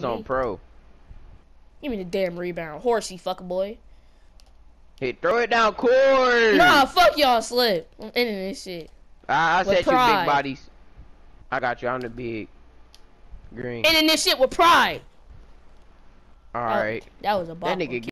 was on pro. Give me the damn rebound. Horsey, fucker boy. Hey, throw it down court. Nah, fuck y'all, slip. I'm ending this shit. I, I said you big bodies. I got you. I'm the big green. Ending this shit with pride. All oh, right. That was a bop. That nigga